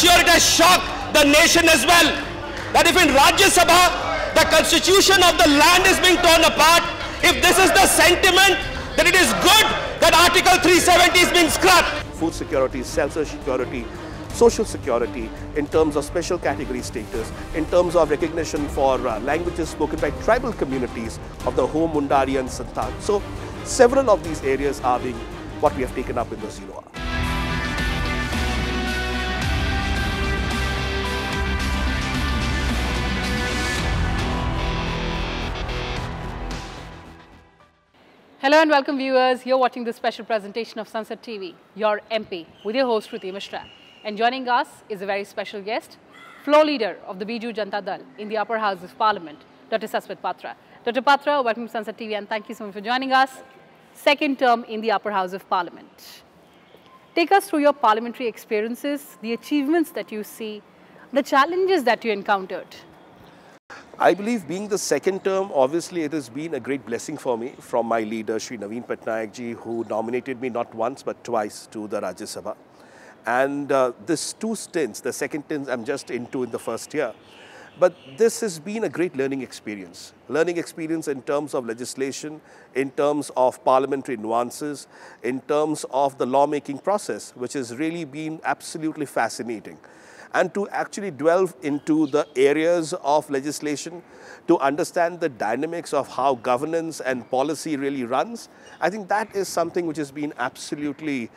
sure it has shocked the nation as well. That if in Rajya Sabha, the constitution of the land is being torn apart, if this is the sentiment, then it is good that Article 370 is being scrapped. food security, self-security, social security, in terms of special category status, in terms of recognition for uh, languages spoken by tribal communities of the Ho, Mundari and Santal. So several of these areas are being what we have taken up in the Zero Hour. Hello and welcome viewers. You're watching this special presentation of Sansad TV, your MP, with your host Kriti Mishra. And joining us is a very special guest, floor leader of the Biju Janata Dal in the upper house of parliament, Dr. Sasmit Patra. Dr. Patra, welcome to Sansad TV and thank you so much for joining us. Second term in the upper house of parliament. Take us through your parliamentary experiences, the achievements that you see, the challenges that you encountered. I believe being the second term, obviously it has been a great blessing for me from my leader, Sri Naveen Patnaik ji, who nominated me not once but twice to the Rajya Sabha. And uh, this two stints, the second stint I'm just into in the first year, but this has been a great learning experience. Learning experience in terms of legislation, in terms of parliamentary nuances, in terms of the lawmaking process, which has really been absolutely fascinating and to actually delve into the areas of legislation to understand the dynamics of how governance and policy really runs, I think that is something which has been absolutely,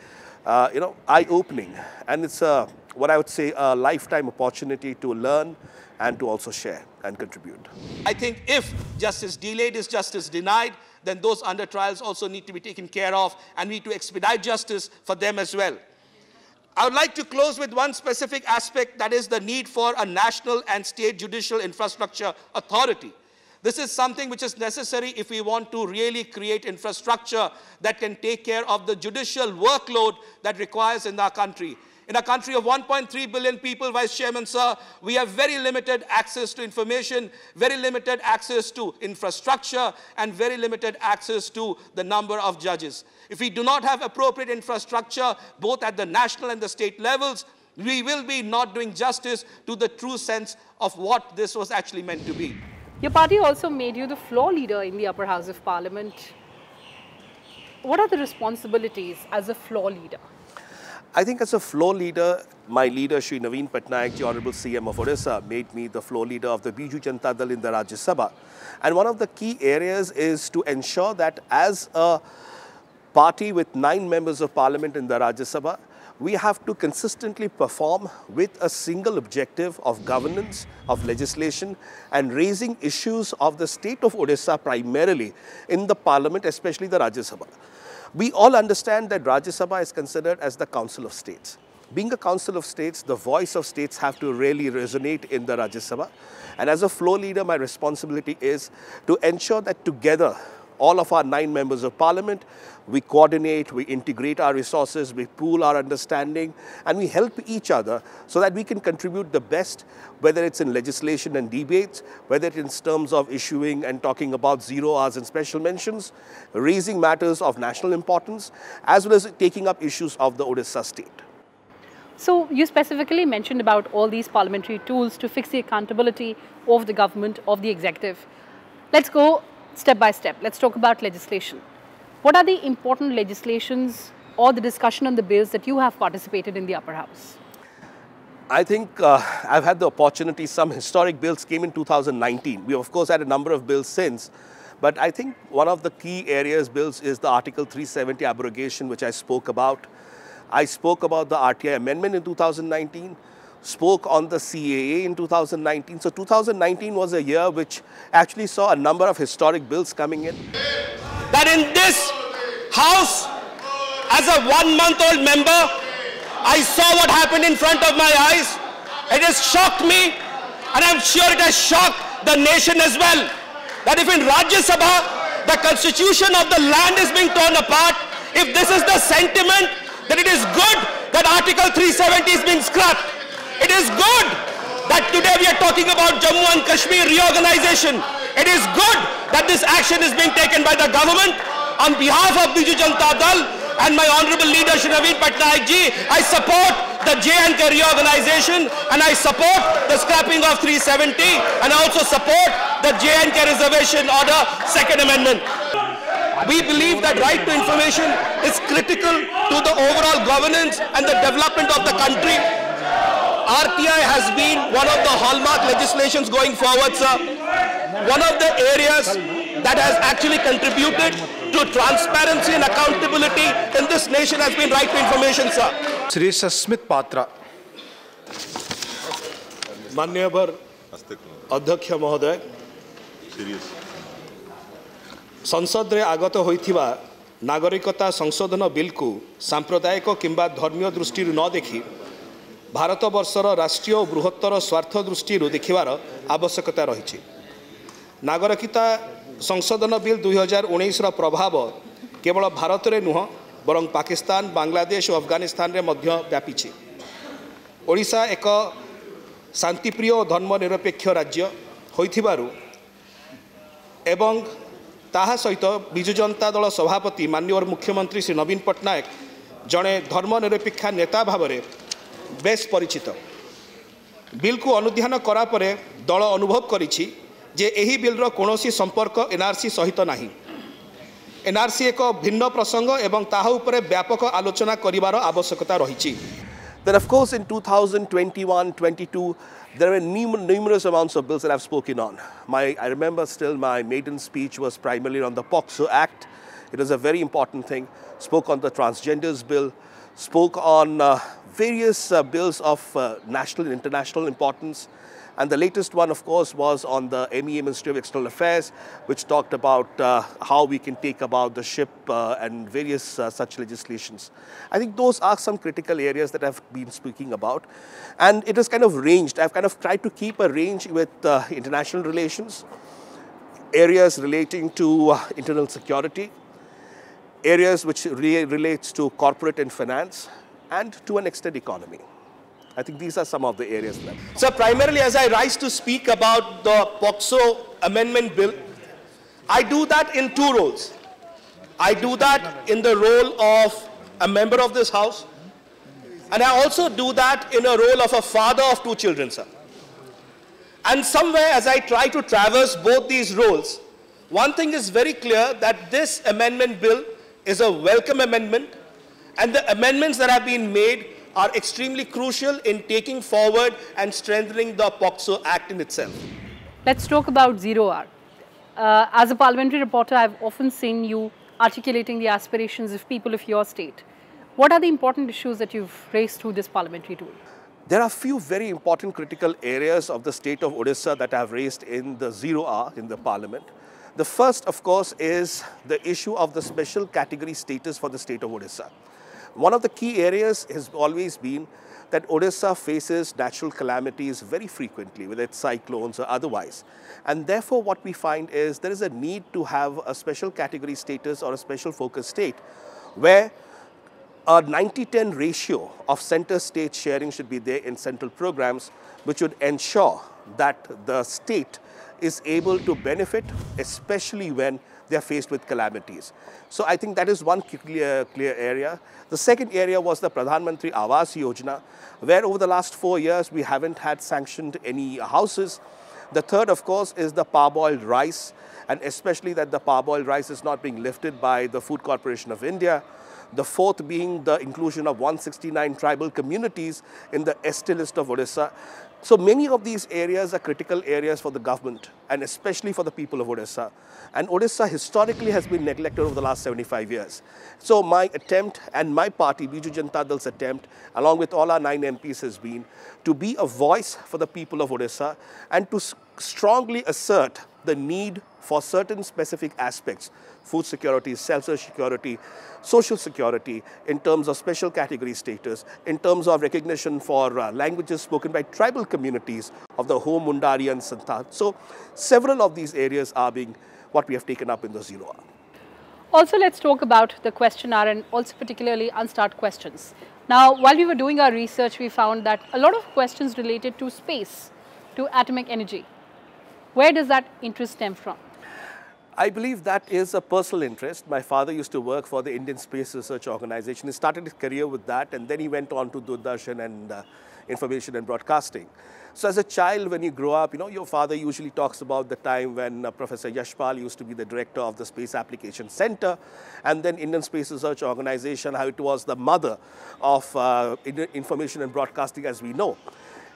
uh, you know, eye-opening. And it's a, what I would say, a lifetime opportunity to learn and to also share and contribute. I think if justice delayed is justice denied, then those under trials also need to be taken care of and we need to expedite justice for them as well. I would like to close with one specific aspect that is the need for a national and state judicial infrastructure authority. This is something which is necessary if we want to really create infrastructure that can take care of the judicial workload that requires in our country. In a country of 1.3 billion people, Vice Chairman, sir, we have very limited access to information, very limited access to infrastructure, and very limited access to the number of judges. If we do not have appropriate infrastructure, both at the national and the state levels, we will be not doing justice to the true sense of what this was actually meant to be. Your party also made you the floor leader in the upper house of parliament. What are the responsibilities as a floor leader? I think as a floor leader, my leader, Sri Naveen Patnaik, the Honorable CM of Odisha, made me the floor leader of the Biju Janata Dal in the Rajya Sabha. And one of the key areas is to ensure that as a party with nine members of parliament in the Rajya Sabha, we have to consistently perform with a single objective of governance, of legislation, and raising issues of the state of Odisha primarily in the parliament, especially the Rajya Sabha. We all understand that Rajya Sabha is considered as the Council of States. Being a Council of States, the voice of states have to really resonate in the Rajya Sabha. And as a floor leader, my responsibility is to ensure that together, all of our nine members of parliament, we coordinate, we integrate our resources, we pool our understanding, and we help each other so that we can contribute the best, whether it's in legislation and debates, whether it's in terms of issuing and talking about zero hours and special mentions, raising matters of national importance, as well as taking up issues of the Odisha state. So you specifically mentioned about all these parliamentary tools to fix the accountability of the government, of the executive. Let's go step by step. Let's talk about legislation. What are the important legislations or the discussion on the bills that you have participated in the upper house? I think uh, I've had the opportunity, some historic bills came in 2019. We of course had a number of bills since, but I think one of the key areas bills is the Article 370 abrogation, which I spoke about. I spoke about the RTI amendment in 2019, spoke on the CAA in 2019. So 2019 was a year which actually saw a number of historic bills coming in. That in this house, as a one-month-old member, I saw what happened in front of my eyes. It has shocked me, and I'm sure it has shocked the nation as well. That if in Rajya Sabha, the constitution of the land is being torn apart, if this is the sentiment, then it is good that Article 370 is being scrapped. It is good that today we are talking about Jammu and Kashmir reorganization. It is good that this action is being taken by the government on behalf of Biju Janata Dal and my honorable leader Shri Naveen Patnaik ji, I support the J&K reorganization and I support the scrapping of 370 and I also support the J&K reservation order second amendment. We believe that right to information is critical to the overall governance and the development of the country. RTI has been one of the hallmark legislations going forward, sir. One of the areas that has actually contributed to transparency and accountability in this nation has been right to information, sir. Sri Smith Patra. मान्यवर अध्यक्ष महोदय संसद रे आगत होइथिबा नागरिकता संशोधन bill को सांप्रदायिक किंबा धर्मीय दृष्टि न देखि ଭାରତବର୍ଷର ରାଷ୍ଟ୍ରୀୟ ଓ ବୃହତ୍ତର ସ୍ୱାର୍ଥ ଦୃଷ୍ଟିରୁ ଦେଖିବାର ଆବଶ୍ୟକତା ରହିଛି ନାଗରିକତା ସଂଶୋଧନ ବିଲ୍ ଦୁଇହଜାର ଉଣେଇଶର ପ୍ରଭାବ କେବଳ ଭାରତରେ ନୁହଁ ବରଂ ପାକିସ୍ତାନ ବାଂଲାଦେଶ ଓ ଆଫଗାନିସ୍ତାନରେ ମଧ୍ୟ ବ୍ୟାପିଛି ଓଡ଼ିଶା ଏକ ଶାନ୍ତିପ୍ରିୟ ଓ ଧର୍ମନିରପେକ୍ଷ ରାଜ୍ୟ ହୋଇଥିବାରୁ ଏବଂ ତାହା ସହିତ ବିଜୁ ଜନତା ଦଳ ସଭାପତି ମାନ୍ୟବର ମୁଖ୍ୟମନ୍ତ୍ରୀ ଶ୍ରୀ ନବୀନ ପଟ୍ଟନାୟକ ଜଣେ ଧର୍ମନିରପେକ୍ଷା ନେତା ଭାବରେ ବେଶ୍ ପରିଚିତ ବିଲ୍କୁ ଅନୁଧ୍ୟାନ କରା ପରେ ଦଳ ଅନୁଭବ କରିଛି ଯେ ଏହି ବିଲ୍ର କୌଣସି ସମ୍ପର୍କ ଏନ୍ଆର୍ସି ସହିତ ନାହିଁ ଏନ୍ଆର୍ସି ଏକ ଭିନ୍ନ ପ୍ରସଙ୍ଗ ଏବଂ ତାହା ଉପରେ ବ୍ୟାପକ ଆଲୋଚନା କରିବାର ଆବଶ୍ୟକତା ରହିଛି Then, of course, in 2021 22, there were num- numerous amounts of bills that I've spoken on. My, I remember still my maiden speech was primarily on the POXO Act. It was a very important thing. Spoke on the transgenders bill, spoke on uh, various uh, bills of uh, national and international importance. And the latest one, of course, was on the MEA Ministry of External Affairs, which talked about uh, how we can take about the ship uh, and various uh, such legislations. I think those are some critical areas that I've been speaking about. And it is kind of ranged. I've kind of tried to keep a range with uh, international relations, areas relating to internal security, areas which re- relates to corporate and finance, and to an extent economy. I think these are some of the areas that. So primarily as I rise to speak about the POCSO amendment bill, I do that in two roles. I do that in the role of a member of this house, and I also do that in a role of a father of two children, sir. And somewhere as I try to traverse both these roles, one thing is very clear that this amendment bill is a welcome amendment, and the amendments that have been made are extremely crucial in taking forward and strengthening the POCSO Act in itself. Let's talk about Zero Hour. Uh, as a parliamentary reporter, I've often seen you articulating the aspirations of people of your state. What are the important issues that you've raised through this parliamentary tool? There are a few very important critical areas of the state of Odisha that I have raised in the zero hour in the parliament. The first, of course, is the issue of the special category status for the state of Odisha. One of the key areas has always been that Odisha faces natural calamities very frequently, whether it's cyclones or otherwise. And therefore, what we find is there is a need to have a special category status or a special focus state where a 90-10 ratio of center-state sharing should be there in central programs, which would ensure that the state is able to benefit, especially when they are faced with calamities. So I think that is one clear, uh, clear area. The second area was the Pradhan Mantri Awas Yojana, where over the last four years we haven't had sanctioned any houses. The third, of course, is the parboiled rice, and especially that the parboiled rice is not being lifted by the Food Corporation of India. The fourth being the inclusion of 169 tribal communities in the ST list of Odisha. So many of these areas are critical areas for the government and especially for the people of Odisha. And Odisha historically has been neglected over the last 75 years. So my attempt and my party, Biju Janata Dal's attempt, along with all our nine MPs has been to be a voice for the people of Odisha and to strongly assert the need for certain specific aspects food security, self security, social security, in terms of special category status, in terms of recognition for uh, languages spoken by tribal communities of the Ho Mundari and Santal. So, several of these areas are being what we have taken up in the zero hour. Also, let's talk about the question hour and also particularly unstarred questions. Now, while we were doing our research, we found that a lot of questions related to space, to atomic energy. Where does that interest stem from? I believe that is a personal interest. My father used to work for the Indian Space Research Organization. He started his career with that, and then he went on to Doordarshan and uh, information and broadcasting. So as a child, when you grow up, you know, your father usually talks about the time when uh, Professor Yashpal used to be the director of the Space Application Center, and then Indian Space Research Organization, how it was the mother of uh, information and broadcasting as we know.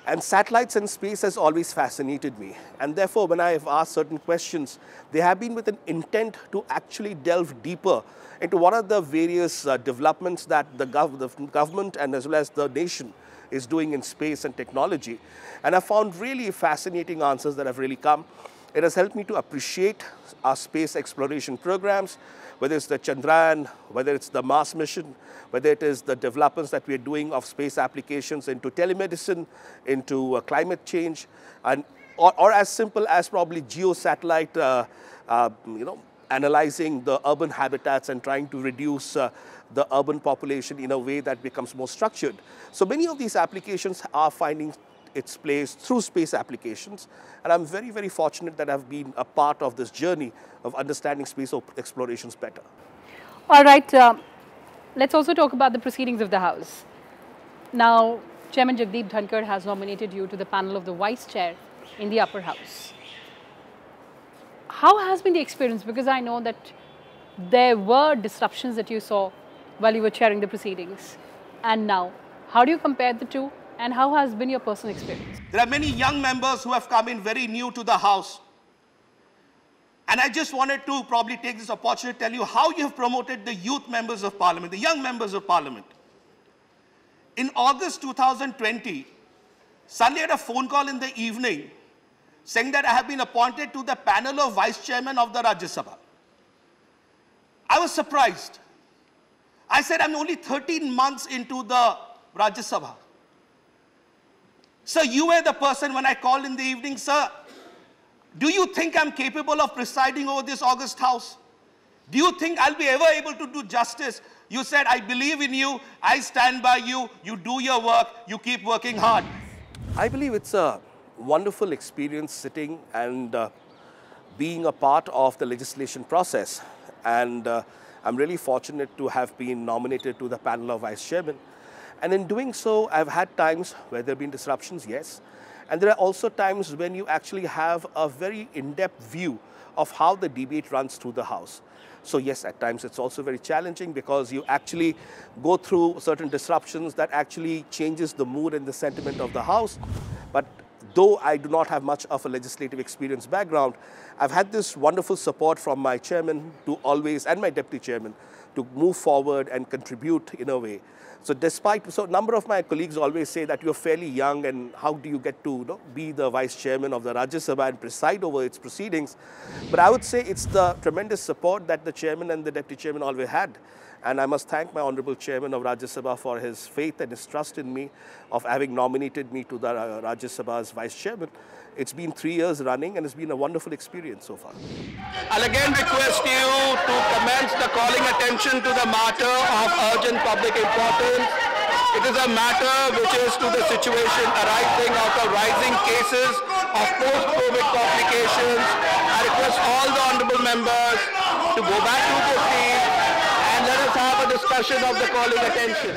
And satellites and space has always fascinated me. And therefore, when I have asked certain questions, they have been with an intent to actually delve deeper into what are the various uh, developments that the, gov the government and as well as the nation is doing in space and technology. And I found really fascinating answers that have really come. It has helped me to appreciate our space exploration programs, whether it's the Chandrayaan, whether it's the Mars mission, whether it is the developments that we're doing of space applications into telemedicine, into uh, climate change, and, or, or, as simple as probably geosatellite, uh, uh, you know, analyzing the urban habitats and trying to reduce uh, the urban population in a way that becomes more structured. So many of these applications are finding its place through space applications. And I'm very, very fortunate that I've been a part of this journey of understanding space explorations better. All right. Uh, let's also talk about the proceedings of the House. Now, Chairman Jagdeep Dhankhar has nominated you to the panel of the Vice Chair in the Upper House. How has been the experience? Because I know that there were disruptions that you saw while you were chairing the proceedings. And now, how do you compare the two? And how has been your personal experience? There are many young members who have come in very new to the House. And I just wanted to probably take this opportunity to tell you how you have promoted the youth members of parliament, the young members of parliament. In August 2020, suddenly had a phone call in the evening saying that I have been appointed to the panel of vice chairman of the Rajya Sabha. I was surprised. I said, I'm only 13 months into the Rajya Sabha. Sir, you were the person when I called in the evening, sir. Do you think I'm capable of presiding over this August House? Do you think I'll be ever able to do justice? You said, I believe in you, I stand by you, you do your work, you keep working hard. I believe it's a wonderful experience sitting and uh, being a part of the legislation process. And uh, I'm really fortunate to have been nominated to the panel of vice chairman. And in doing so, I've had times where there have been disruptions, yes. And there are also times when you actually have a very in-depth view of how the debate runs through the House. So yes, at times it's also very challenging because you actually go through certain disruptions that actually changes the mood and the sentiment of the House. But though I do not have much of a legislative experience background, I've had this wonderful support from my chairman to always, and my deputy chairman, to move forward and contribute in a way. So despite, so a number of my colleagues always say that you're fairly young and how do you get to you know, be the vice chairman of the Rajya Sabha and preside over its proceedings. But I would say it's the tremendous support that the chairman and the deputy chairman always had. And I must thank my honorable chairman of Rajya Sabha for his faith and his trust in me of having nominated me to the uh, Rajya Sabha's vice chairman. It's been three years running and it's been a wonderful experience so far. I'll again request you to commence the calling attention to the matter of urgent public importance. It is a matter which is to the situation arising out of rising cases of post-COVID complications. I request all the honorable members to go back to the seat discussion of the calling attention.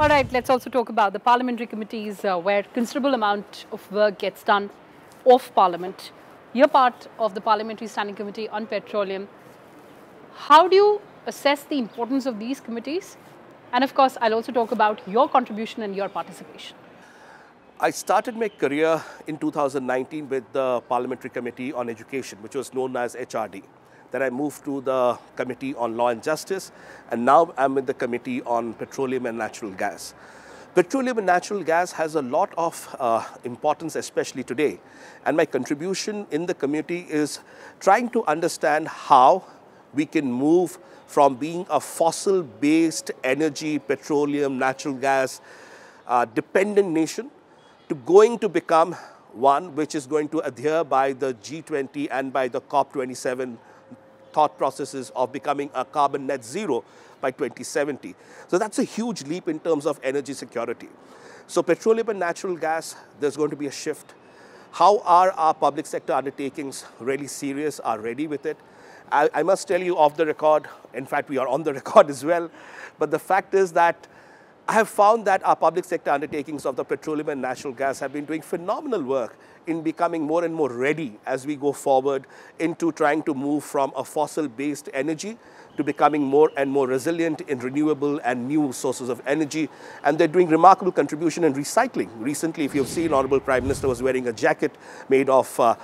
All right, let's also talk about the parliamentary committees uh, where considerable amount of work gets done off parliament. You're part of the Parliamentary Standing Committee on Petroleum. How do you assess the importance of these committees? And of course, I'll also talk about your contribution and your participation. I started my career in 2019 with the Parliamentary Committee on Education, which was known as HRD. Then I moved to the Committee on Law and Justice, and now I'm in the Committee on Petroleum and Natural Gas. Petroleum and natural gas has a lot of uh, importance, especially today. And my contribution in the community is trying to understand how we can move from being a fossil-based energy, petroleum, natural gas uh, dependent nation to going to become one which is going to adhere by the G20 and by the COP27 thought processes of becoming a carbon net zero by 2070. So that's a huge leap in terms of energy security. So petroleum and natural gas, there's going to be a shift. How are our public sector undertakings really serious, are ready with it? I, I must tell you off the record, in fact, we are on the record as well, but the fact is that I have found that our public sector undertakings of the petroleum and natural gas have been doing phenomenal work in becoming more and more ready as we go forward into trying to move from a fossil-based energy to becoming more and more resilient in renewable and new sources of energy. And they're doing remarkable contribution in recycling. Recently, if you've seen, Honorable Prime Minister was wearing a jacket made of uh,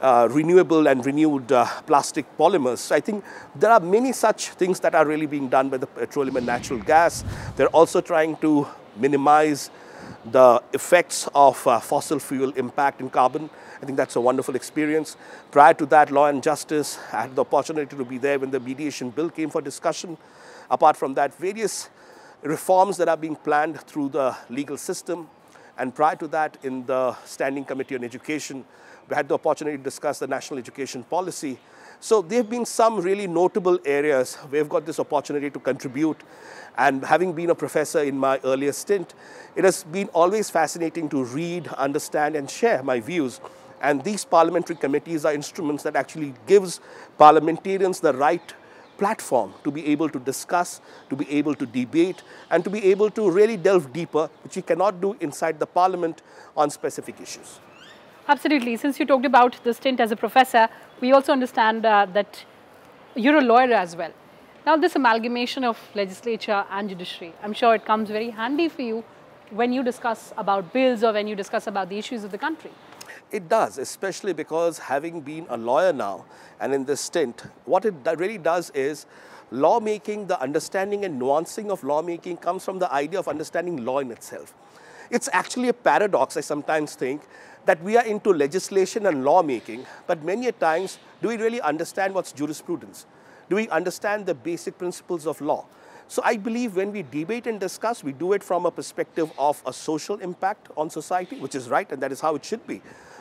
uh, renewable and renewed uh, plastic polymers. So I think there are many such things that are really being done by the petroleum and natural gas. They're also trying to minimize the effects of uh, fossil fuel impact in carbon. I think that's a wonderful experience. Prior to that, Law and Justice, had the opportunity to be there when the mediation bill came for discussion. Apart from that, various reforms that are being planned through the legal system. And prior to that, in the Standing Committee on Education, we had the opportunity to discuss the national education policy. So there have been some really notable areas where we've got this opportunity to contribute. And having been a professor in my earlier stint, it has been always fascinating to read, understand, and share my views. And these parliamentary committees are instruments that actually gives parliamentarians the right platform to be able to discuss, to be able to debate, and to be able to really delve deeper, which you cannot do inside the parliament on specific issues. Absolutely. Since you talked about the stint as a professor, we also understand uh, that you're a lawyer as well. Now, this amalgamation of legislature and judiciary, I'm sure it comes very handy for you when you discuss about bills or when you discuss about the issues of the country. It does, especially because having been a lawyer now and in this stint, what it really does is lawmaking, the understanding and nuancing of lawmaking comes from the idea of understanding law in itself. It's actually a paradox, I sometimes think, that we are into legislation and lawmaking, but many a times, do we really understand what's jurisprudence? Do we understand the basic principles of law? So I believe when we debate and discuss, we do it from a perspective of a social impact on society, which is right, and that is how it should be.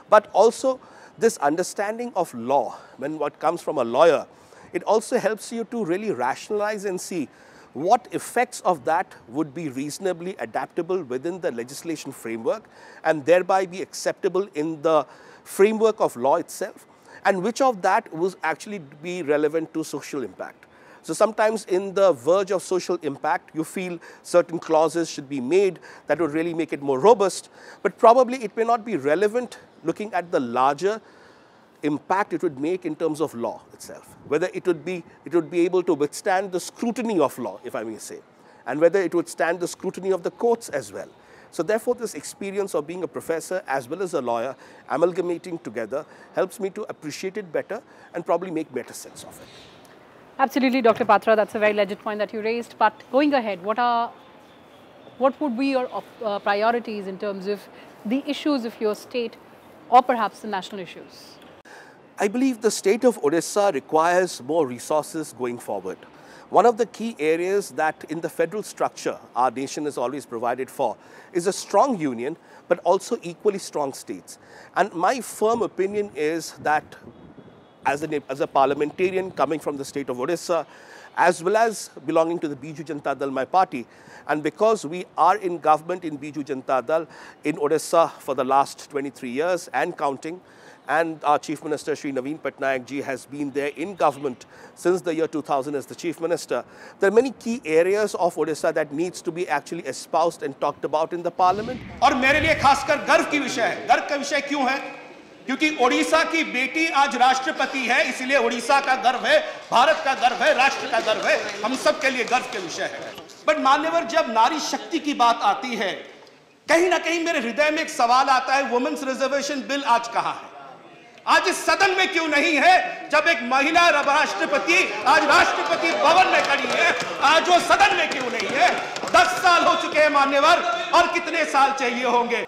But also this understanding of law, when what comes from a lawyer, it also helps you to really rationalize and see what effects of that would be reasonably adaptable within the legislation framework and thereby be acceptable in the framework of law itself, and which of that would actually be relevant to social impact. So sometimes in the verge of social impact, you feel certain clauses should be made that would really make it more robust, but probably it may not be relevant looking at the larger impact it would make in terms of law itself, whether it would be, it would be able to withstand the scrutiny of law, if I may say, and whether it would stand the scrutiny of the courts as well. So therefore, this experience of being a professor as well as a lawyer, amalgamating together, helps me to appreciate it better and probably make better sense of it. Absolutely, Dr. Patra, that's a very legit point that you raised. But going ahead, what are what would be your uh, priorities in terms of the issues of your state or perhaps the national issues? I believe the state of Odisha requires more resources going forward. One of the key areas that in the federal structure our nation has always provided for is a strong union, but also equally strong states. And my firm opinion is that as a, as a parliamentarian coming from the state of Odisha, as well as belonging to the Biju Janata Dal, my party, and because we are in government in Biju Janata Dal in Odisha for the last 23 years and counting, and our Chief Minister Sri Naveen Patnaik ji has been there in government since the year 2000 as the Chief Minister. There are many key areas of Odisha that needs to be actually espoused and talked about in the Parliament. और मेरे लिए खासकर गर्व की विषय है गर्व का विषय क्यों है क्योंकि ओडिशा की बेटी आज राष्ट्रपति है इसलिए ओडिशा का गर्व है भारत का गर्व है राष्ट्र का गर्व है हम सब के लिए गर्व के विषय है बट मान्यवर जब नारी शक्ति की बात आती है कहीं ना कहीं मेरे हृदय में एक सवाल आता है वुमेन्स रिजर्वेशन बिल आज कहाँ है आज इस सदन में क्यों नहीं है? जब एक महिला राष्ट्रपति, आज राष्ट्रपति भवन में खड़ी है, आज वो सदन में क्यों नहीं है? दस साल हो चुके हैं मान्यवर, और कितने साल चाहिए होंगे?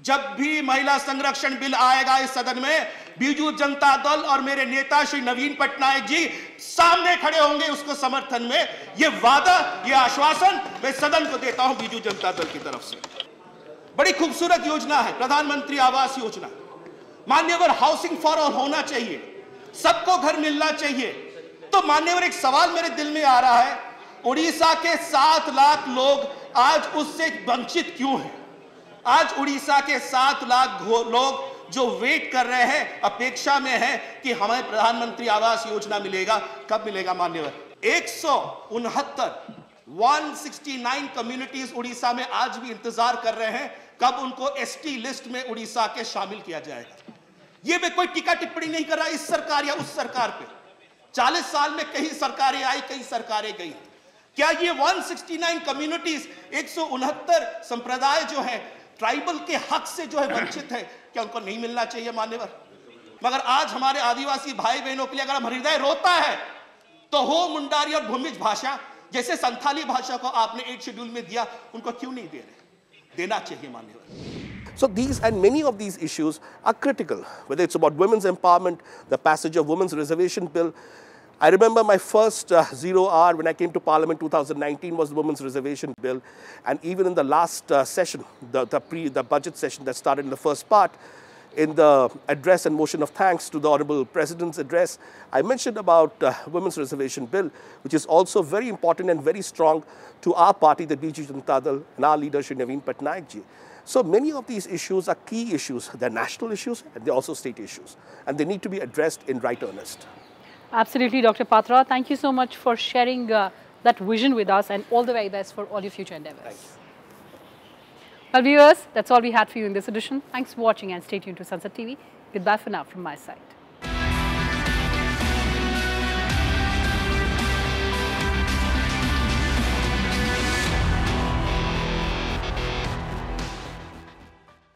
जब भी महिला संरक्षण बिल आएगा इस सदन में, बीजू जनता दल और मेरे नेता श्री नवीन पटनायक जी सामने खड़े होंगे उसको समर्थन में। ये वादा, ये आश्वासन मैं सदन को देता हूँ बीजू जनता दल की तरफ़ से। बड़ी खूबसूरत योजना है, प्रधानमंत्री आवास योजना। मान्यवर हाउसिंग फॉर ऑल होना चाहिए। सबको घर मिलना चाहिए। तो मान्यवर, एक सवाल मेरे दिल में आ रहा है, उड़ीसा के सात लाख लोग आज उससे वंचित क्यों हैं? आज उड़ीसा के सात लाख लोग जो वेट कर रहे हैं, अपेक्षा में है कि हमें प्रधानमंत्री आवास योजना मिलेगा। कब मिलेगा मान्यवर? एक सौ उनहत्तर 169 कम्युनिटीज उड़ीसा में आज भी इंतज़ार कर रहे हैं। कब उनको एसटी लिस्ट में उड़ीसा के शामिल किया जाएगा? ये मैं कोई टीका टिप्पणी नहीं कर रहा इस सरकार या उस सरकार पे। 40 साल में कई सरकारें आई, कई सरकारें गई। क्या ये 169 कम्युनिटीज एक संप्रदाय जो है ट्राइबल के हक से जो है वंचित है, क्या उनको नहीं मिलना चाहिए मान्यवर? मगर आज हमारे आदिवासी भाई बहनों के लिए अगर हम हृदय रोता है तो हो मुंडारी और भूमिज भाषा, जैसे संथाली भाषा को आपने एट शेड्यूल में दिया, उनको क्यों नहीं दे रहे? देना चाहिए मान्यवर। So these and many of these issues are critical, whether it's about women's empowerment, the passage of women's reservation bill. I remember my first uh, zero hour when I came to Parliament 2019 was the women's reservation bill. And even in the last uh, session, the, the, pre, the budget session that started in the first part, in the address and motion of thanks to the Honorable President's address, I mentioned about uh, Women's Reservation Bill, which is also very important and very strong to our party, the Biju Janata Dal, and our leader, Shri Naveen Patnaik ji. So many of these issues are key issues. They're national issues and they're also state issues. And they need to be addressed in right earnest. Absolutely, Dr. Patra. Thank you so much for sharing uh, that vision with us and all the very best for all your future endeavors. Well, viewers, that's all we had for you in this edition. Thanks for watching and stay tuned to Sansad TV. Goodbye for now from my side.